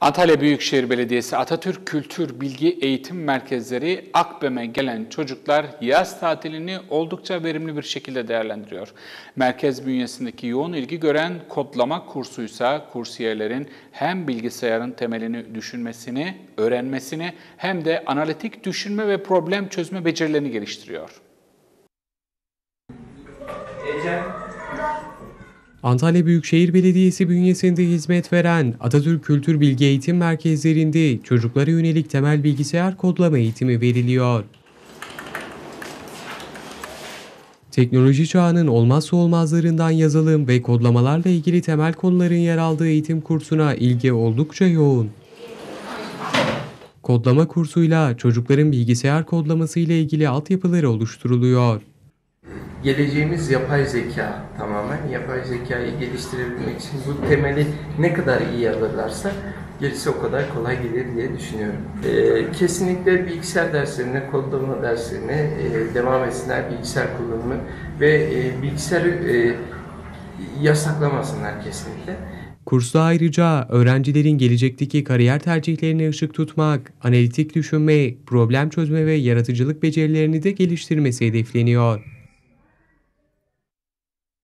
Antalya Büyükşehir Belediyesi Atatürk Kültür Bilgi Eğitim Merkezleri Akbem'e gelen çocuklar yaz tatilini oldukça verimli bir şekilde değerlendiriyor. Merkez bünyesindeki yoğun ilgi gören kodlama kursuysa kursiyerlerin hem bilgisayarın temelini düşünmesini, öğrenmesini hem de analitik düşünme ve problem çözme becerilerini geliştiriyor. Antalya Büyükşehir Belediyesi bünyesinde hizmet veren Atatürk Kültür Bilgi Eğitim Merkezlerinde çocuklara yönelik temel bilgisayar kodlama eğitimi veriliyor. Teknoloji çağının olmazsa olmazlarından yazılım ve kodlamalarla ilgili temel konuların yer aldığı eğitim kursuna ilgi oldukça yoğun. Kodlama kursuyla çocukların bilgisayar kodlaması ile ilgili altyapıları oluşturuluyor. Geleceğimiz yapay zeka tamamen. Yapay zekayı geliştirebilmek için bu temeli ne kadar iyi alırlarsa gerisi o kadar kolay gelir diye düşünüyorum. Ee, kesinlikle bilgisayar derslerine, kodlama derslerine e, devam etsinler bilgisayar kullanımı ve e, bilgisayarı e, yasaklamasınlar kesinlikle. Kursta ayrıca öğrencilerin gelecekteki kariyer tercihlerine ışık tutmak, analitik düşünme, problem çözme ve yaratıcılık becerilerini de geliştirmesi hedefleniyor.